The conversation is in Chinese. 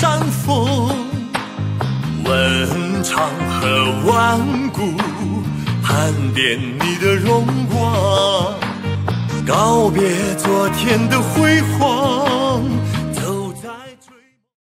山峰，问长河万古，盘点你的荣光，告别昨天的。